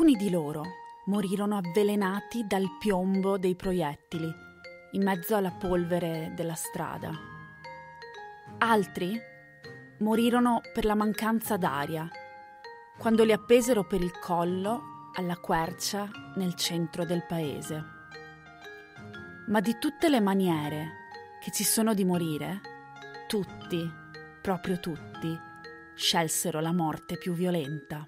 Alcuni di loro morirono avvelenati dal piombo dei proiettili, in mezzo alla polvere della strada. Altri morirono per la mancanza d'aria, quando li appesero per il collo alla quercia nel centro del paese. Ma di tutte le maniere che ci sono di morire, tutti, proprio tutti, scelsero la morte più violenta.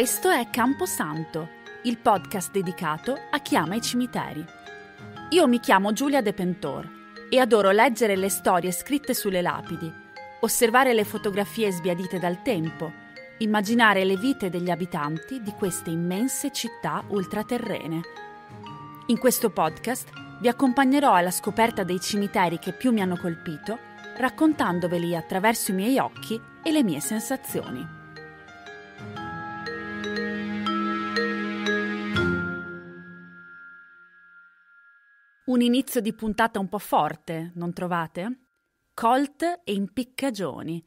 Questo è Camposanto, il podcast dedicato a chi ama i cimiteri. Io mi chiamo Giulia De Pentor e adoro leggere le storie scritte sulle lapidi, osservare le fotografie sbiadite dal tempo, immaginare le vite degli abitanti di queste immense città ultraterrene. In questo podcast vi accompagnerò alla scoperta dei cimiteri che più mi hanno colpito, raccontandoveli attraverso i miei occhi e le mie sensazioni. Un inizio di puntata un po' forte, non trovate? Colt e impiccagioni.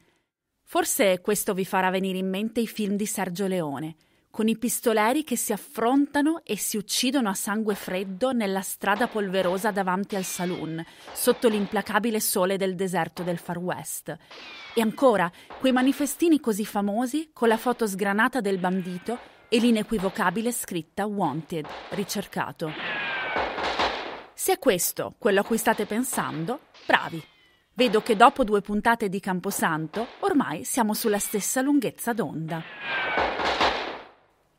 Forse questo vi farà venire in mente i film di Sergio Leone, con i pistoleri che si affrontano e si uccidono a sangue freddo nella strada polverosa davanti al saloon, sotto l'implacabile sole del deserto del Far West. E ancora, quei manifestini così famosi con la foto sgranata del bandito e l'inequivocabile scritta Wanted, ricercato. Se è questo quello a cui state pensando, bravi. Vedo che dopo due puntate di Camposanto ormai siamo sulla stessa lunghezza d'onda.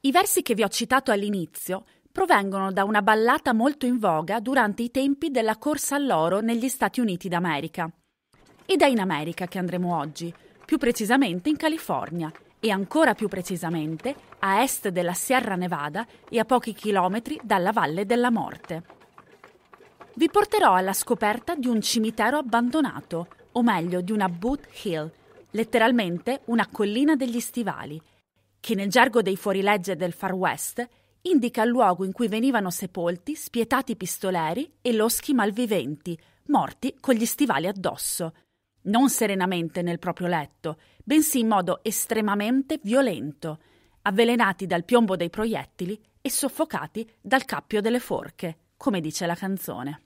I versi che vi ho citato all'inizio provengono da una ballata molto in voga durante i tempi della corsa all'oro negli Stati Uniti d'America. Ed è in America che andremo oggi, più precisamente in California e ancora più precisamente a est della Sierra Nevada e a pochi chilometri dalla Valle della Morte vi porterò alla scoperta di un cimitero abbandonato, o meglio di una boot hill, letteralmente una collina degli stivali, che nel gergo dei fuorilegge del Far West indica il luogo in cui venivano sepolti spietati pistoleri e loschi malviventi, morti con gli stivali addosso, non serenamente nel proprio letto, bensì in modo estremamente violento, avvelenati dal piombo dei proiettili e soffocati dal cappio delle forche, come dice la canzone.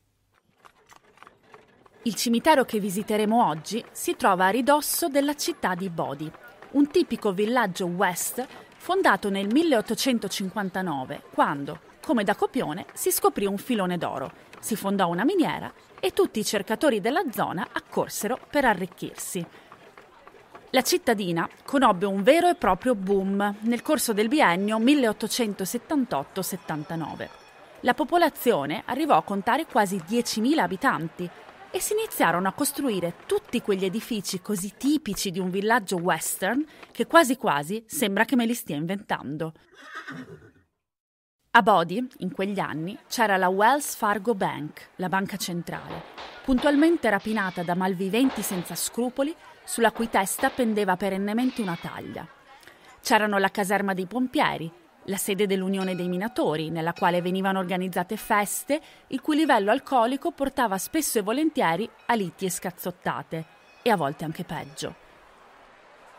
Il cimitero che visiteremo oggi si trova a ridosso della città di Bodi, un tipico villaggio west fondato nel 1859, quando, come da copione, si scoprì un filone d'oro, si fondò una miniera e tutti i cercatori della zona accorsero per arricchirsi. La cittadina conobbe un vero e proprio boom nel corso del biennio 1878-79. La popolazione arrivò a contare quasi 10.000 abitanti e si iniziarono a costruire tutti quegli edifici così tipici di un villaggio western che quasi quasi sembra che me li stia inventando. A Bodi, in quegli anni, c'era la Wells Fargo Bank, la banca centrale, puntualmente rapinata da malviventi senza scrupoli, sulla cui testa pendeva perennemente una taglia. C'erano la caserma dei pompieri, la sede dell'Unione dei Minatori, nella quale venivano organizzate feste il cui livello alcolico portava spesso e volentieri a liti e scazzottate, e a volte anche peggio.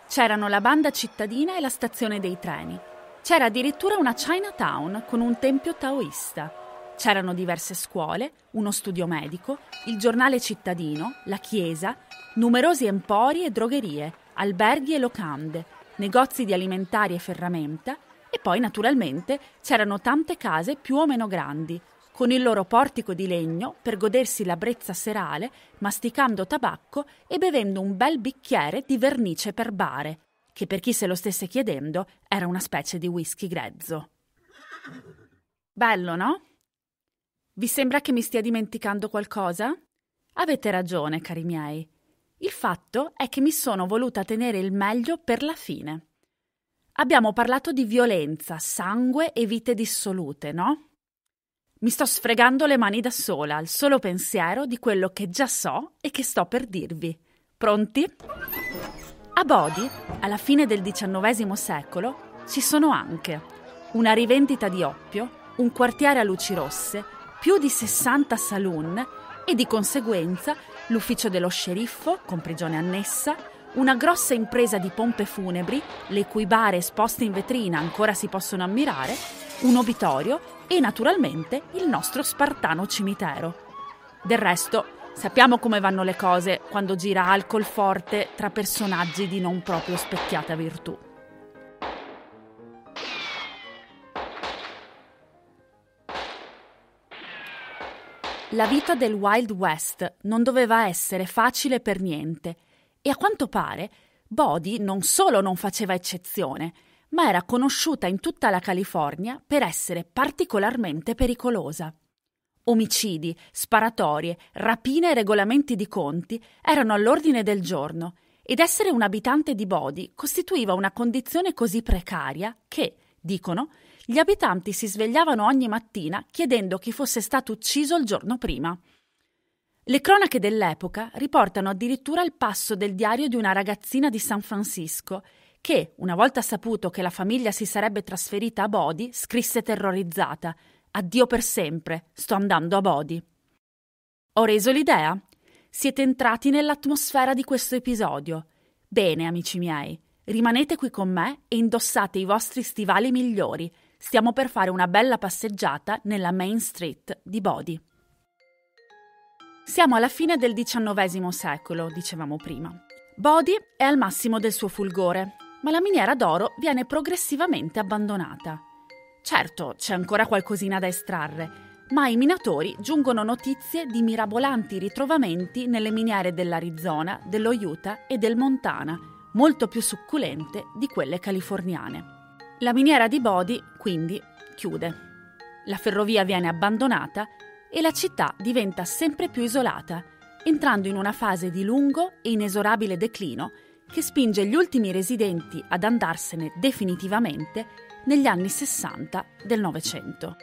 C'erano la banda cittadina e la stazione dei treni. C'era addirittura una Chinatown con un tempio taoista. C'erano diverse scuole, uno studio medico, il giornale cittadino, la chiesa, numerosi empori e drogherie, alberghi e locande, negozi di alimentari e ferramenta e poi, naturalmente, c'erano tante case più o meno grandi, con il loro portico di legno per godersi la brezza serale, masticando tabacco e bevendo un bel bicchiere di vernice per bare, che per chi se lo stesse chiedendo era una specie di whisky grezzo. Bello, no? Vi sembra che mi stia dimenticando qualcosa? Avete ragione, cari miei. Il fatto è che mi sono voluta tenere il meglio per la fine. Abbiamo parlato di violenza, sangue e vite dissolute, no? Mi sto sfregando le mani da sola al solo pensiero di quello che già so e che sto per dirvi. Pronti? A Bodi, alla fine del XIX secolo, ci sono anche una rivendita di oppio, un quartiere a luci rosse, più di 60 saloon e di conseguenza l'ufficio dello sceriffo, con prigione annessa, una grossa impresa di pompe funebri, le cui bare esposte in vetrina ancora si possono ammirare, un obitorio e naturalmente il nostro spartano cimitero. Del resto, sappiamo come vanno le cose quando gira alcol forte tra personaggi di non proprio specchiata virtù. La vita del Wild West non doveva essere facile per niente e a quanto pare Bodhi non solo non faceva eccezione, ma era conosciuta in tutta la California per essere particolarmente pericolosa. Omicidi, sparatorie, rapine e regolamenti di conti erano all'ordine del giorno ed essere un abitante di Bodhi costituiva una condizione così precaria che, dicono, gli abitanti si svegliavano ogni mattina chiedendo chi fosse stato ucciso il giorno prima. Le cronache dell'epoca riportano addirittura il passo del diario di una ragazzina di San Francisco che, una volta saputo che la famiglia si sarebbe trasferita a Bodi, scrisse terrorizzata: Addio per sempre, sto andando a Bodi. Ho reso l'idea? Siete entrati nell'atmosfera di questo episodio. Bene, amici miei, rimanete qui con me e indossate i vostri stivali migliori Stiamo per fare una bella passeggiata nella Main Street di Bodi. Siamo alla fine del XIX secolo, dicevamo prima. Bodi è al massimo del suo fulgore, ma la miniera d'oro viene progressivamente abbandonata. Certo, c'è ancora qualcosina da estrarre, ma ai minatori giungono notizie di mirabolanti ritrovamenti nelle miniere dell'Arizona, dello Utah e del Montana, molto più succulente di quelle californiane. La miniera di Bodi, quindi, chiude. La ferrovia viene abbandonata e la città diventa sempre più isolata, entrando in una fase di lungo e inesorabile declino che spinge gli ultimi residenti ad andarsene definitivamente negli anni 60 del Novecento.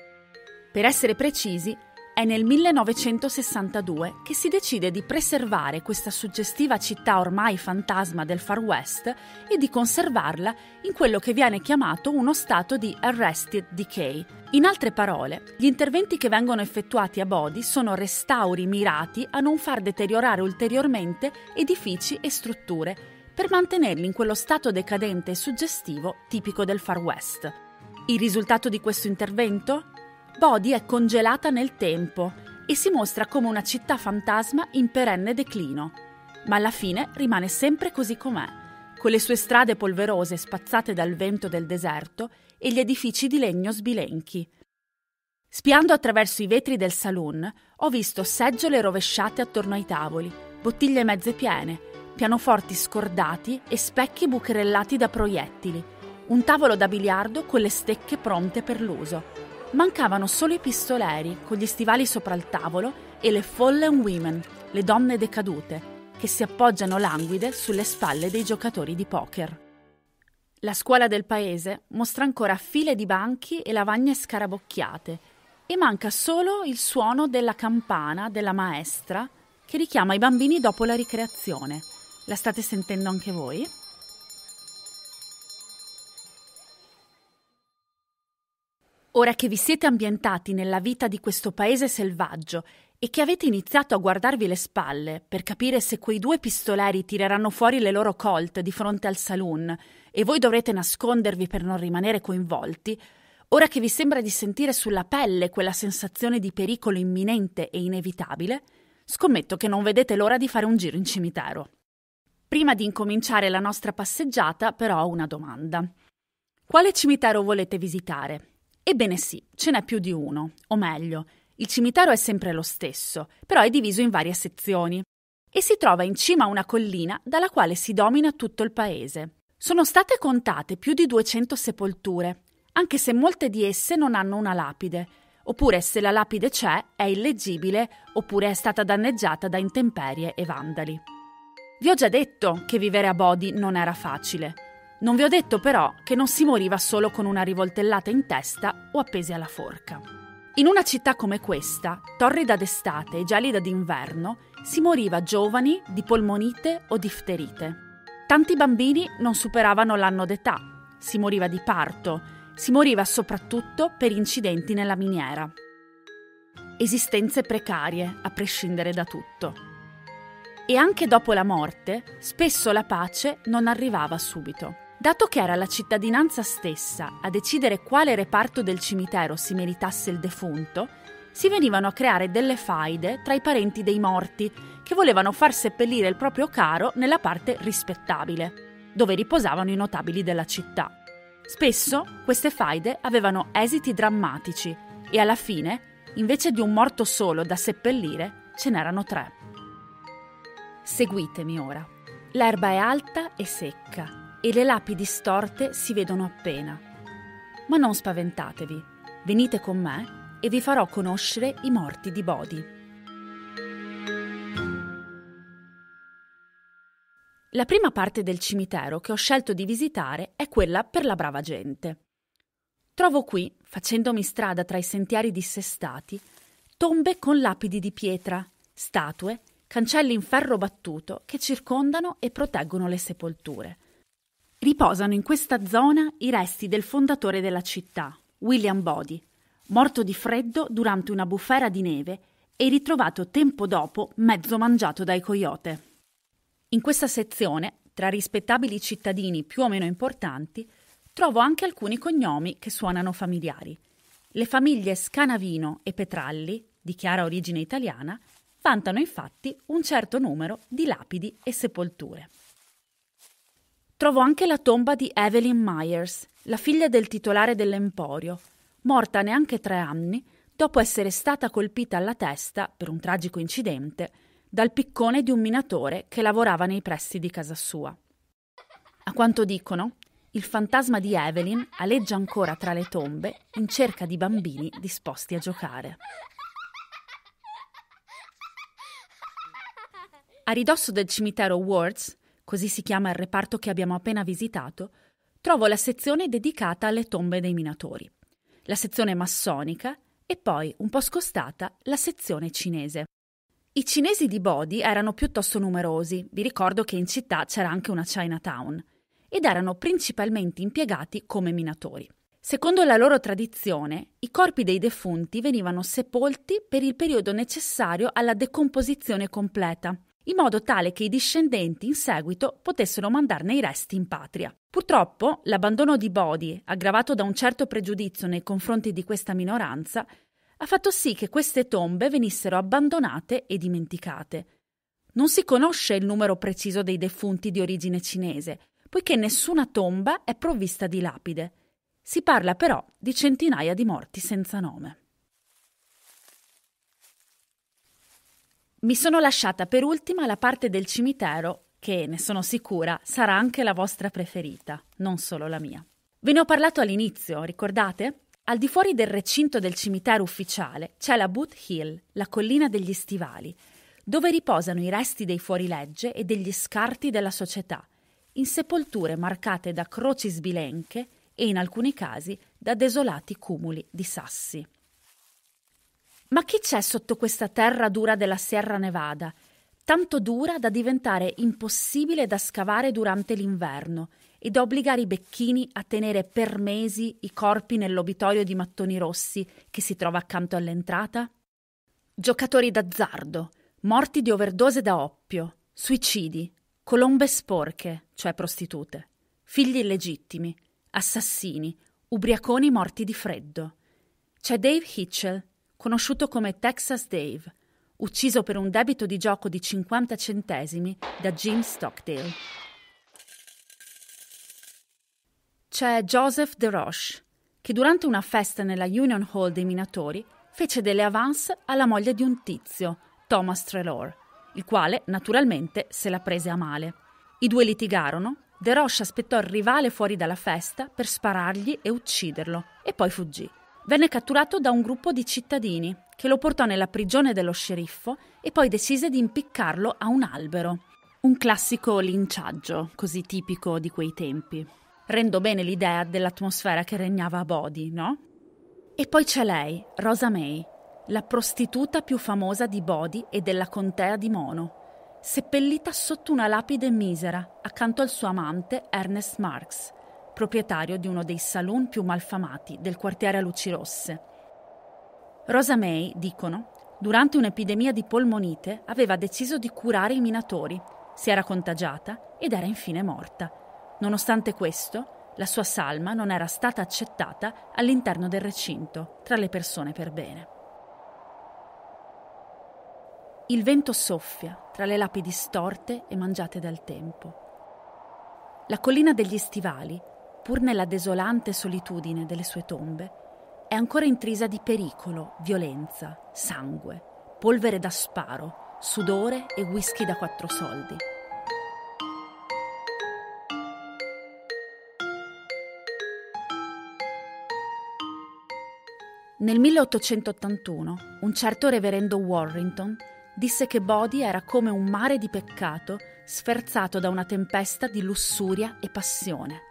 Per essere precisi, è nel 1962 che si decide di preservare questa suggestiva città ormai fantasma del Far West e di conservarla in quello che viene chiamato uno stato di arrested decay. In altre parole, gli interventi che vengono effettuati a Bodi sono restauri mirati a non far deteriorare ulteriormente edifici e strutture per mantenerli in quello stato decadente e suggestivo tipico del Far West. Il risultato di questo intervento? Bodi è congelata nel tempo e si mostra come una città fantasma in perenne declino, ma alla fine rimane sempre così com'è, con le sue strade polverose spazzate dal vento del deserto e gli edifici di legno sbilenchi. Spiando attraverso i vetri del saloon, ho visto seggiole rovesciate attorno ai tavoli, bottiglie mezze piene, pianoforti scordati e specchi bucherellati da proiettili, un tavolo da biliardo con le stecche pronte per l'uso Mancavano solo i pistoleri con gli stivali sopra il tavolo e le fallen women, le donne decadute, che si appoggiano languide sulle spalle dei giocatori di poker. La scuola del paese mostra ancora file di banchi e lavagne scarabocchiate e manca solo il suono della campana della maestra che richiama i bambini dopo la ricreazione. La state sentendo anche voi? Ora che vi siete ambientati nella vita di questo paese selvaggio e che avete iniziato a guardarvi le spalle per capire se quei due pistoleri tireranno fuori le loro colt di fronte al saloon e voi dovrete nascondervi per non rimanere coinvolti, ora che vi sembra di sentire sulla pelle quella sensazione di pericolo imminente e inevitabile, scommetto che non vedete l'ora di fare un giro in cimitero. Prima di incominciare la nostra passeggiata, però, ho una domanda. Quale cimitero volete visitare? Ebbene sì, ce n'è più di uno, o meglio, il cimitero è sempre lo stesso, però è diviso in varie sezioni e si trova in cima a una collina dalla quale si domina tutto il paese. Sono state contate più di 200 sepolture, anche se molte di esse non hanno una lapide, oppure se la lapide c'è è illeggibile oppure è stata danneggiata da intemperie e vandali. Vi ho già detto che vivere a Bodi non era facile. Non vi ho detto però che non si moriva solo con una rivoltellata in testa o appesi alla forca. In una città come questa, torrida d'estate e gelida d'inverno, si moriva giovani di polmonite o difterite. Tanti bambini non superavano l'anno d'età, si moriva di parto Si moriva soprattutto per incidenti nella miniera. Esistenze precarie, a prescindere da tutto. E anche dopo la morte, spesso la pace non arrivava subito. Dato che era la cittadinanza stessa a decidere quale reparto del cimitero si meritasse il defunto, si venivano a creare delle faide tra i parenti dei morti che volevano far seppellire il proprio caro nella parte rispettabile, dove riposavano i notabili della città. Spesso queste faide avevano esiti drammatici e alla fine, invece di un morto solo da seppellire, ce n'erano tre. Seguitemi ora. L'erba è alta e secca e le lapidi storte si vedono appena. Ma non spaventatevi, venite con me e vi farò conoscere i morti di Bodhi. La prima parte del cimitero che ho scelto di visitare è quella per la brava gente. Trovo qui, facendomi strada tra i sentieri dissestati, tombe con lapidi di pietra, statue, cancelli in ferro battuto che circondano e proteggono le sepolture. Riposano in questa zona i resti del fondatore della città, William Body, morto di freddo durante una bufera di neve e ritrovato tempo dopo mezzo mangiato dai coyote. In questa sezione, tra rispettabili cittadini più o meno importanti, trovo anche alcuni cognomi che suonano familiari. Le famiglie Scanavino e Petralli, di chiara origine italiana, vantano infatti un certo numero di lapidi e sepolture. Trovo anche la tomba di Evelyn Myers, la figlia del titolare dell'emporio, morta neanche tre anni dopo essere stata colpita alla testa, per un tragico incidente, dal piccone di un minatore che lavorava nei pressi di casa sua. A quanto dicono, il fantasma di Evelyn aleggia ancora tra le tombe in cerca di bambini disposti a giocare. A ridosso del cimitero Wards, così si chiama il reparto che abbiamo appena visitato, trovo la sezione dedicata alle tombe dei minatori la sezione massonica e poi, un po' scostata, la sezione cinese. I cinesi di Bodi erano piuttosto numerosi, vi ricordo che in città c'era anche una Chinatown, ed erano principalmente impiegati come minatori. Secondo la loro tradizione, i corpi dei defunti venivano sepolti per il periodo necessario alla decomposizione completa, in modo tale che i discendenti in seguito potessero mandarne i resti in patria. Purtroppo l'abbandono di Bodi, aggravato da un certo pregiudizio nei confronti di questa minoranza, ha fatto sì che queste tombe venissero abbandonate e dimenticate. Non si conosce il numero preciso dei defunti di origine cinese, poiché nessuna tomba è provvista di lapide. Si parla però di centinaia di morti senza nome. Mi sono lasciata per ultima la parte del cimitero che, ne sono sicura, sarà anche la vostra preferita, non solo la mia. Ve ne ho parlato all'inizio, ricordate? Al di fuori del recinto del cimitero ufficiale c'è la Boot Hill, la collina degli stivali, dove riposano i resti dei fuorilegge e degli scarti della società, in sepolture marcate da croci sbilenche e in alcuni casi da desolati cumuli di sassi. Ma chi c'è sotto questa terra dura della Sierra Nevada, tanto dura da diventare impossibile da scavare durante l'inverno e da obbligare i becchini a tenere per mesi i corpi nell'obitorio di mattoni rossi che si trova accanto all'entrata? Giocatori d'azzardo, morti di overdose da oppio, suicidi, colombe sporche, cioè prostitute, figli illegittimi, assassini, ubriaconi morti di freddo. C'è Dave Hitchell, conosciuto come Texas Dave, ucciso per un debito di gioco di 50 centesimi da Jim Stockdale. C'è Joseph DeRoche, che durante una festa nella Union Hall dei minatori fece delle avance alla moglie di un tizio, Thomas Trelaw, il quale naturalmente se la prese a male. I due litigarono, DeRoche aspettò il rivale fuori dalla festa per sparargli e ucciderlo, e poi fuggì venne catturato da un gruppo di cittadini che lo portò nella prigione dello sceriffo e poi decise di impiccarlo a un albero. Un classico linciaggio, così tipico di quei tempi. Rendo bene l'idea dell'atmosfera che regnava a Bodi, no? E poi c'è lei, Rosa May, la prostituta più famosa di Bodi e della contea di Mono, seppellita sotto una lapide misera accanto al suo amante Ernest Marks, proprietario di uno dei saloon più malfamati del quartiere a luci rosse. Rosa May, dicono, durante un'epidemia di polmonite aveva deciso di curare i minatori, si era contagiata ed era infine morta. Nonostante questo, la sua salma non era stata accettata all'interno del recinto, tra le persone per bene. Il vento soffia tra le lapidi storte e mangiate dal tempo. La collina degli stivali, pur nella desolante solitudine delle sue tombe, è ancora intrisa di pericolo, violenza, sangue, polvere da sparo, sudore e whisky da quattro soldi. Nel 1881 un certo reverendo Warrington disse che Bodhi era come un mare di peccato sferzato da una tempesta di lussuria e passione.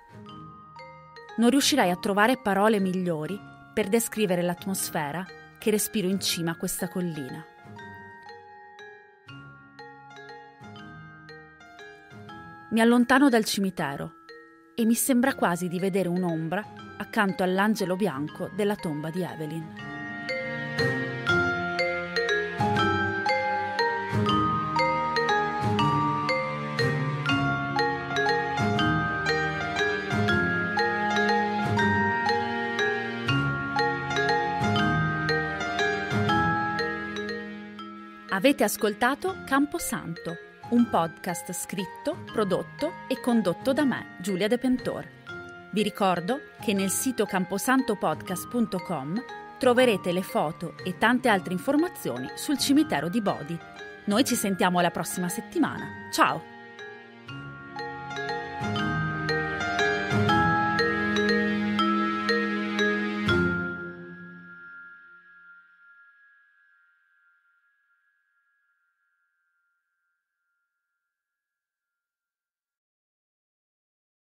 Non riuscirai a trovare parole migliori per descrivere l'atmosfera che respiro in cima a questa collina. Mi allontano dal cimitero e mi sembra quasi di vedere un'ombra accanto all'angelo bianco della tomba di Evelyn. Avete ascoltato Camposanto, un podcast scritto, prodotto e condotto da me, Giulia De Pentor. Vi ricordo che nel sito camposantopodcast.com troverete le foto e tante altre informazioni sul cimitero di Bodi. Noi ci sentiamo la prossima settimana. Ciao!